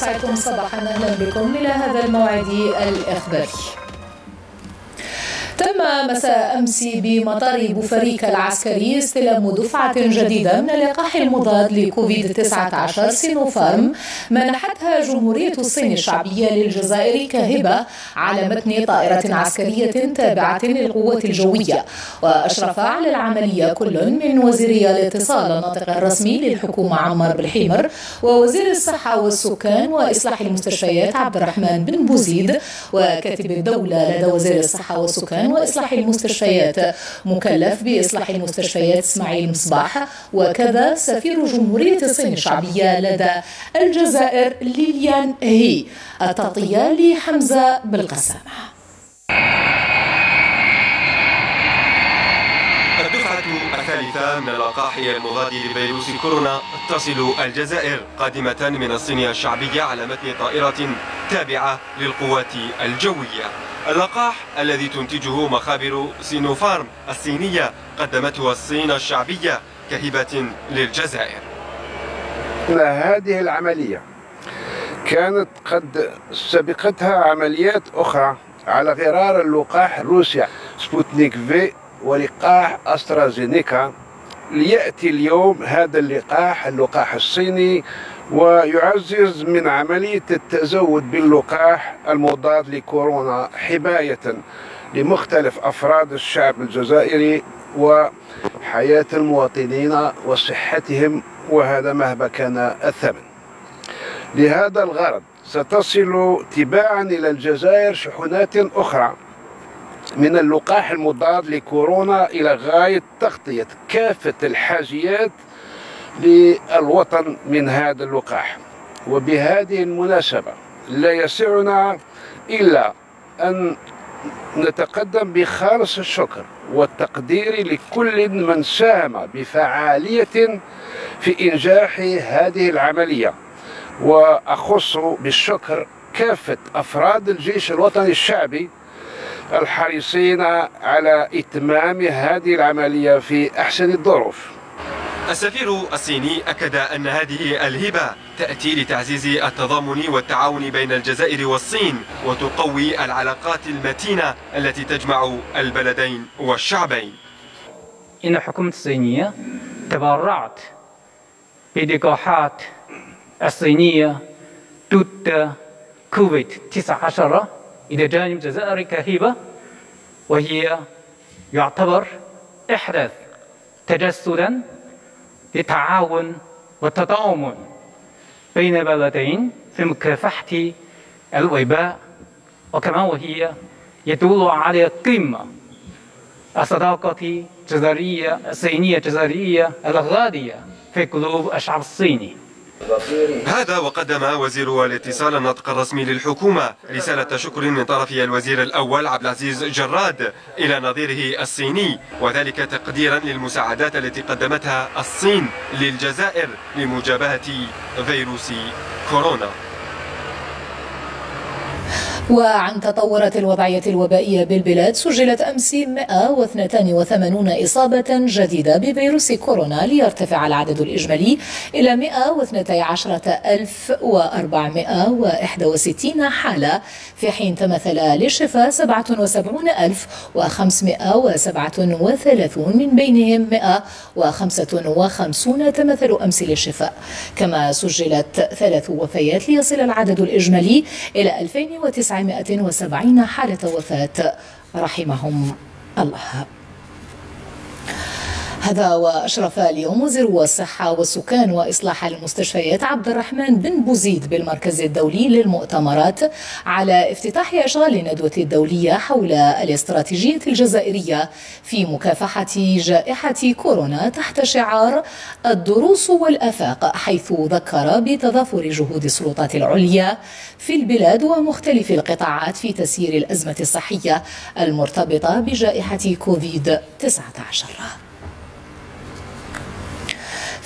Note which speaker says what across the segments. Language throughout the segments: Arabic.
Speaker 1: مسعدكم صباحا أهلا بكم إلى هذا الموعد الإخباري. مساء أمس بمطار بوفاريك العسكري استلام دفعة جديدة من اللقاح المضاد لكوفيد 19 سينوفارم منحتها جمهورية الصين الشعبية للجزائر كهبة على متن طائرة عسكرية تابعة للقوات الجوية. وأشرف على العملية كل من وزيري الاتصال الناطق الرسمي للحكومة عمار بلحيمر ووزير الصحة والسكان وإصلاح المستشفيات عبد الرحمن بن بوزيد وكاتب الدولة لدى وزير الصحة والسكان وإصلاح المستشفيات مكلف بإصلاح المستشفيات إسماعيل مصباح وكذا سفير جمهورية الصين الشعبية لدى الجزائر ليليان هي. التغطية لحمزة بالقسامة.
Speaker 2: الثالثة من اللقاح المضاد لفيروس كورونا تصل الجزائر قادمة من الصين الشعبية على متن طائرة تابعة للقوات الجوية. اللقاح الذي تنتجه مخابر سينوفارم الصينية قدمته الصين الشعبية كهبة للجزائر.
Speaker 3: هذه العملية كانت قد سبقتها عمليات أخرى على غرار اللقاح روسيا سبوتنيك في ولقاح أسترازينيكا. ليأتي اليوم هذا اللقاح اللقاح الصيني ويعزز من عملية التزود باللقاح المضاد لكورونا حماية لمختلف أفراد الشعب الجزائري وحياة المواطنين وصحتهم وهذا مهما كان الثمن. لهذا الغرض ستصل تباعا إلى الجزائر شحنات أخرى من اللقاح المضاد لكورونا إلى غاية تغطية كافة الحاجيات للوطن من هذا اللقاح. وبهذه المناسبة لا يسعنا إلا أن نتقدم بخالص الشكر والتقدير لكل من ساهم بفعالية في إنجاح هذه العملية. وأخص بالشكر كافة أفراد الجيش الوطني الشعبي الحريصين على إتمام هذه العملية في أحسن الظروف.
Speaker 2: السفير الصيني أكد أن هذه الهبة تأتي لتعزيز التضامن والتعاون بين الجزائر والصين وتقوي العلاقات المتينة التي تجمع البلدين والشعبين.
Speaker 4: إن الحكومة الصينية تبرعت بلقاحات الصينية ضد كوفيد 19 إلى جانب الجزائر كهبة وهي يعتبر إحداث تجسدا للتعاون والتضامن بين البلدين في مكافحة الوباء وكما وهي يدل على قمة الصداقة الجزائرية الصينية الجزائرية الغالية في قلوب الشعب الصيني.
Speaker 2: هذا وقدم وزير الاتصال الناطق الرسمي للحكومة رسالة شكر من طرف الوزير الأول عبد العزيز جراد إلى نظيره الصيني وذلك تقديرا للمساعدات التي قدمتها الصين للجزائر لمجابهة فيروس كورونا.
Speaker 1: وعن تطورات الوضعية الوبائية بالبلاد سجلت أمس 182 إصابة جديدة بفيروس كورونا ليرتفع العدد الإجمالي إلى 112461 حالة. في حين تمثل للشفاء 77537 من بينهم 155 تمثلوا أمس للشفاء. كما سجلت ثلاث وفيات ليصل العدد الإجمالي إلى 2900 970 حالة وفاة. رحمهم الله. هذا وأشرف اليوم وزير الصحة والسكان وإصلاح المستشفيات عبد الرحمن بن بوزيد بالمركز الدولي للمؤتمرات على افتتاح إشغال الندوة الدولية حول الاستراتيجية الجزائرية في مكافحة جائحة كورونا تحت شعار الدروس والأفاق حيث ذكر بتضافر جهود السلطات العليا في البلاد ومختلف القطاعات في تسيير الأزمة الصحية المرتبطة بجائحة كوفيد 19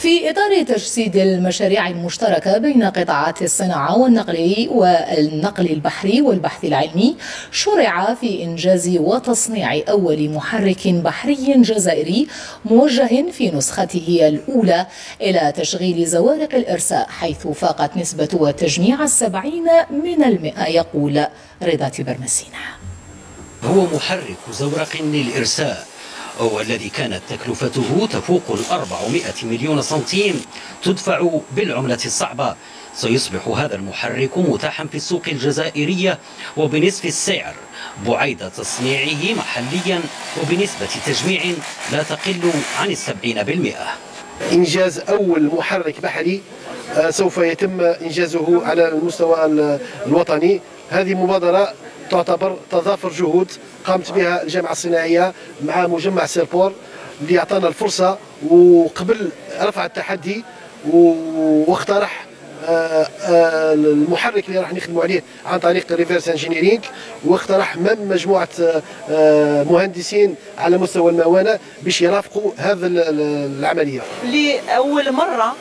Speaker 1: في إطار تجسيد المشاريع المشتركة بين قطاعات الصناعة والنقل والنقل البحري والبحث العلمي شرع في إنجاز وتصنيع أول محرك بحري جزائري موجه في نسخته الأولى إلى تشغيل زوارق الإرساء حيث فاقت نسبة التجميع السبعين من المئة يقول رضا برمسينا
Speaker 5: هو محرك زورق للإرساء والذي كانت تكلفته تفوق ال 400 مليون سنتيم تدفع بالعملة الصعبة. سيصبح هذا المحرك متاحا في السوق الجزائرية وبنصف السعر بعيد تصنيعه محليا وبنسبة تجميع لا تقل عن السبعين بالمئة.
Speaker 6: إنجاز أول محرك بحري آه، سوف يتم إنجازه على المستوى الوطني. هذه مبادرة تعتبر تضافر جهود قامت بها الجامعة الصناعية مع مجمع سيربور اللي أعطانا الفرصة وقبل رفع التحدي واقترح آه، آه، المحرك اللي راح نخدموا عليه عن طريق reverse engineering واقترح من مجموعة آه، مهندسين على مستوى الموانئ باش يرافقوا هذا العملية.
Speaker 7: لأول مرة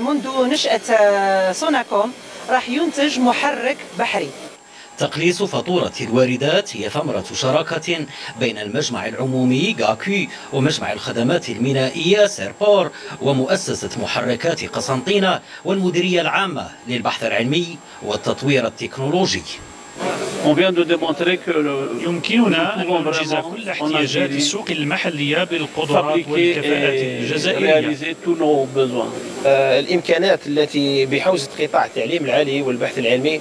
Speaker 7: منذ نشأة سوناكوم راح ينتج محرك بحري
Speaker 5: تقليص فاتورة الواردات هي ثمرة شراكة بين المجمع العمومي غاكي ومجمع الخدمات المينائية سيربور ومؤسسة محركات قسنطينة والمديرية العامة للبحث العلمي والتطوير التكنولوجي.
Speaker 8: يمكننا أن ننجز كل احتياجات السوق المحلية بالقدرات والكفاءات الجزائرية.
Speaker 9: آه، الإمكانات التي بحوزة قطاع التعليم العالي والبحث العلمي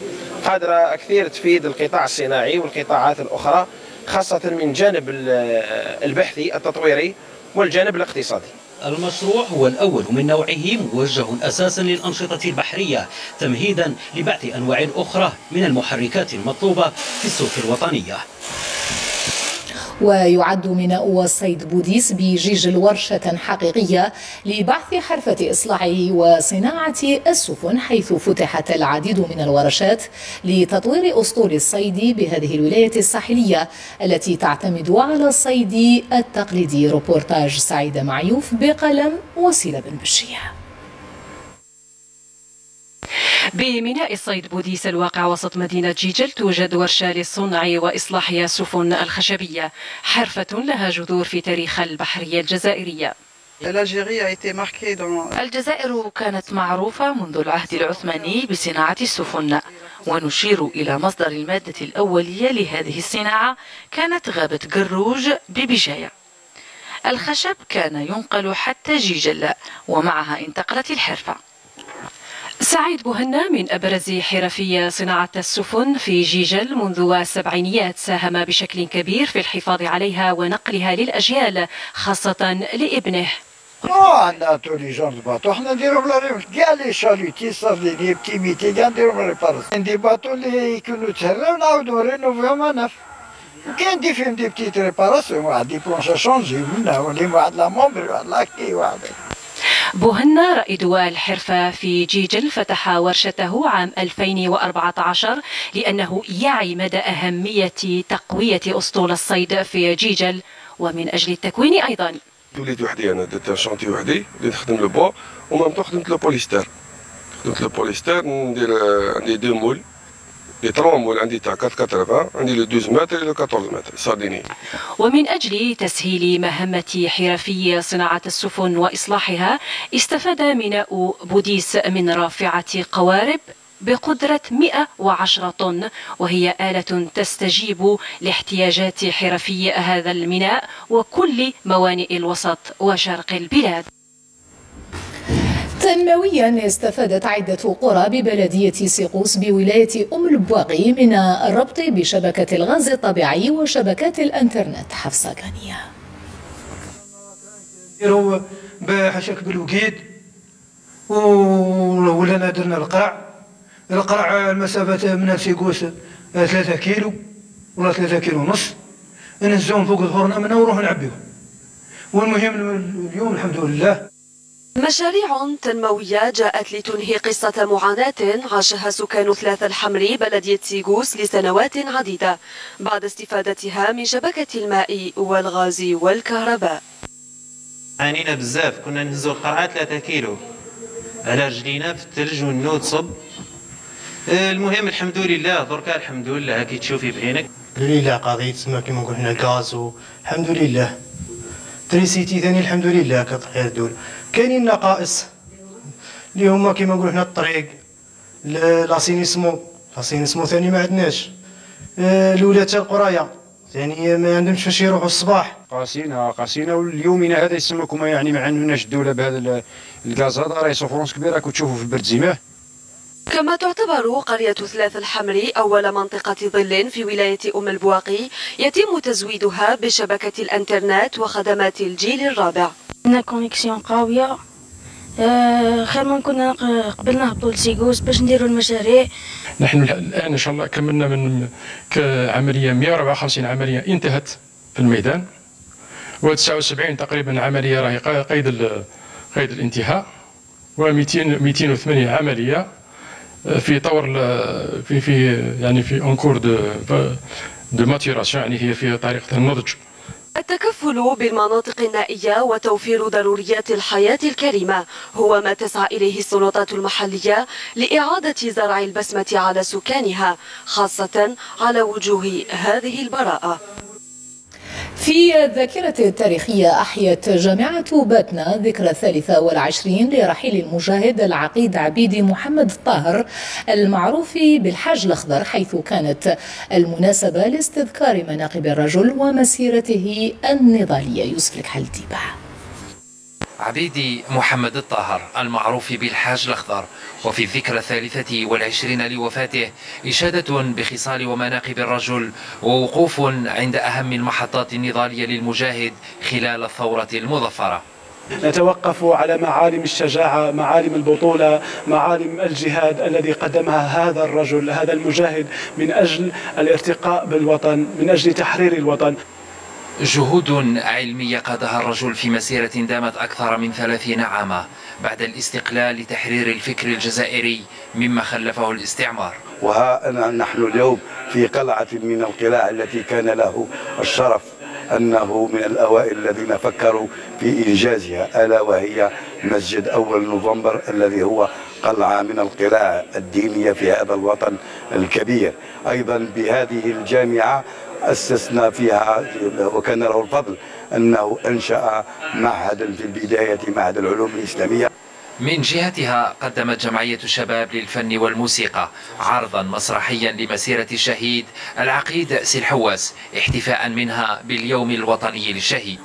Speaker 9: قادرة كثير تفيد القطاع الصناعي والقطاعات الأخرى خاصة من جانب البحثي التطويري والجانب الاقتصادي.
Speaker 5: المشروع هو الأول من نوعه موجه أساسا للأنشطة البحرية تمهيدا لبعث أنواع أخرى من المحركات المطلوبة في السوق الوطنية.
Speaker 1: ويعد ميناء والصيد بوديس بجيجل ورشة حقيقية لبحث حرفة إصلاح وصناعة السفن حيث فتحت العديد من الورشات لتطوير أسطول الصيد بهذه الولاية الساحلية التي تعتمد على الصيد التقليدي. روبورتاج سعيد معيوف بقلم وسيلة بن بشيه
Speaker 10: بميناء الصيد بوديس الواقع وسط مدينة جيجل توجد ورشة لصنع وإصلاح السفن الخشبية حرفة لها جذور في تاريخ البحرية الجزائرية. الجزائر كانت معروفة منذ العهد العثماني بصناعة السفن ونشير إلى مصدر المادة الأولية لهذه الصناعة كانت غابة قروج ببجاية. الخشب كان ينقل حتى جيجل ومعها انتقلت الحرفة. سعيد بوهنا من أبرز حرفي صناعة السفن في جيجل منذ السبعينيات ساهم بشكل كبير في الحفاظ عليها ونقلها للأجيال خاصة لابنه
Speaker 11: نديرو بلا كاع لي عندي باتو اللي دي فيهم دي بتيت واحد دي بلونشا شونجي منها واحد لا مومبر واحد لاكي واحد
Speaker 10: بوهنا رائد الحرفة في جيجل فتح ورشته عام 2014 لأنه يعي مدى أهمية تقوية أسطول الصيد في جيجل. ومن أجل التكوين أيضا.
Speaker 12: وليت وحدي أنا درت شونتي وحدي اللي نخدم لو بوا ومام خدمت لو خدمت لو ندير عندي دو مول لي تروا مول عندي تاع 480 عندي لو 12 متر لو 14 متر سارديني
Speaker 10: ومن أجل تسهيل مهمة حرفي صناعة السفن وإصلاحها استفاد ميناء بوديس من رافعة قوارب بقدرة 110 طن وهي آلة تستجيب لاحتياجات حرفي هذا الميناء وكل موانئ الوسط وشرق البلاد.
Speaker 1: تنمويا استفادت عدة قرى ببلدية سيقوس بولاية أم البواقي من الربط بشبكة الغاز الطبيعي وشبكات الإنترنت. حفصة
Speaker 13: نديرو بحشك بالوكيد ولنا درنا القرع. القرع المسافة من سيقوس ثلاثة كيلو ولا ثلاثة كيلو ونص. نهزوهم فوق ظهورنا منا ونروح نعبيهم. والمهم اليوم الحمد لله
Speaker 14: مشاريع تنموية جاءت لتنهي قصة معاناة عاشها سكان ثلاث الحمر بلدية سيغوس لسنوات عديدة بعد استفادتها من شبكة الماء والغاز والكهرباء.
Speaker 15: عانينا بزاف كنا نهزو القرعه 3 كيلو. على رجلينا في الثلج والنود صب آه، المهم الحمد لله دركا الحمد لله كي تشوفي بعينك.
Speaker 16: لله قضية تسمى كيما نقول حنا غاز الحمد لله تريسيتي ثاني الحمد لله كتغير الدول كاينين نقائص. اللي هما كيما نقول حنا الطريق. لاسينيسمو لاسينيسمو ثاني ما عندناش. آه، الاولاد تاع القراية. يعني ما عندهمش فاش يروحوا الصباح.
Speaker 17: قاسينا قاسينا. واليومنا هذا يسمى يعني ما عندناش الدولة بهذا الغاز. هذا راهي souffrance كبيره راكم تشوفوا في البرد زيماه
Speaker 14: كما تعتبر قرية ثلاث الحمر أول منطقة ظل في ولاية أم البواقي يتم تزويدها بشبكة الأنترنت وخدمات الجيل الرابع.
Speaker 18: عندنا connexion قوية خير من كنا قبلنا نهبطوا لسيغوس باش نديروا المشاريع
Speaker 19: نحن الان ان شاء الله كملنا من عمليه 154 عمليه انتهت في الميدان و 79 تقريبا عمليه راهي قيد قيد الانتهاء و 200 208 عمليه في طور في في يعني في en cours de de maturation يعني هي في طريقة النضج.
Speaker 14: التكفل بالمناطق النائية وتوفير ضروريات الحياة الكريمة هو ما تسعى إليه السلطات المحلية لإعادة زرع البسمة على سكانها خاصة على وجوه هذه البراءة.
Speaker 1: في الذاكرة التاريخية أحيت جامعة باتنا ذكرى الثالثة والعشرين لرحيل المجاهد العقيد عبيدي محمد الطاهر المعروف بالحاج الأخضر حيث كانت المناسبة لاستذكار مناقب الرجل ومسيرته النضالية. يوسف الكحلتيبة
Speaker 20: عبيدي محمد الطاهر المعروف بالحاج الأخضر وفي الذكرى الثالثة والعشرين لوفاته إشادة بخصال ومناقب الرجل ووقوف عند أهم المحطات النضالية للمجاهد خلال الثورة المظفرة.
Speaker 21: نتوقف على معالم الشجاعة معالم البطولة معالم الجهاد الذي قدمها هذا الرجل هذا المجاهد من أجل الارتقاء بالوطن من أجل تحرير الوطن.
Speaker 20: جهود علمية قادها الرجل في مسيرة دامت أكثر من ثلاثين عاما بعد الاستقلال لتحرير الفكر الجزائري مما خلفه الاستعمار.
Speaker 22: وها نحن اليوم في قلعة من القلاع التي كان له الشرف أنه من الأوائل الذين فكروا في إنجازها ألا وهي مسجد أول نوفمبر الذي هو قلعة من القلاع الدينية في هذا الوطن الكبير. أيضا بهذه الجامعة أسسنا فيها وكان له الفضل أنه أنشأ معهدا في البداية معهد العلوم الإسلامية.
Speaker 20: من جهتها قدمت جمعية الشباب للفن والموسيقى عرضا مسرحيا لمسيرة الشهيد العقيد سلحواس احتفاء منها باليوم الوطني للشهيد.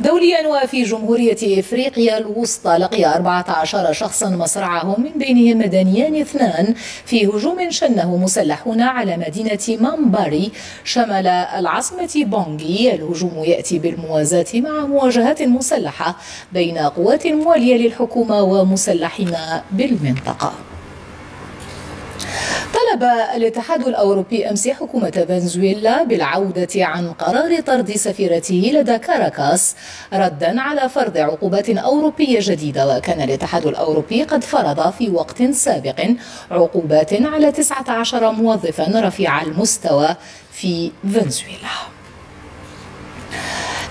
Speaker 1: دوليا وفي جمهورية إفريقيا الوسطى لقي 14 شخصا مصرعهم من بينهم مدنيان اثنان في هجوم شنه مسلحون على مدينة مامباري شمال العاصمة بونغي. الهجوم يأتي بالموازاة مع مواجهات مسلحة بين قوات موالية للحكومة ومسلحين بالمنطقة. طلب الاتحاد الأوروبي أمس حكومة فنزويلا بالعودة عن قرار طرد سفيرته لدى كاراكاس ردا على فرض عقوبات أوروبية جديدة وكان الاتحاد الأوروبي قد فرض في وقت سابق عقوبات على 19 موظفا رفيع المستوى في فنزويلا.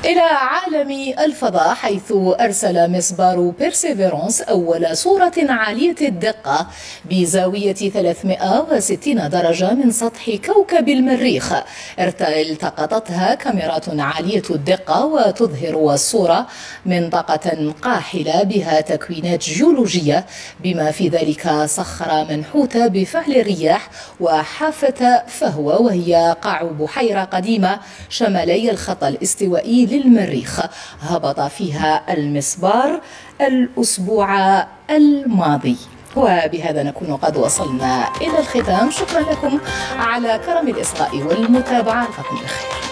Speaker 1: إلى عالم الفضاء حيث أرسل مسبار بيرسيفيرونس أول صورة عالية الدقة بزاوية 360 درجة من سطح كوكب المريخ. التقطتها كاميرات عالية الدقة وتظهر الصورة منطقة قاحلة بها تكوينات جيولوجية بما في ذلك صخرة منحوتة بفعل الرياح وحافة فهوى وهي قاع بحيرة قديمة شمالي الخط الاستوائي للمريخ. هبط فيها المسبار الأسبوع الماضي. وبهذا نكون قد وصلنا إلى الختام. شكرا لكم على كرم الإصغاء والمتابعة. لكم بخير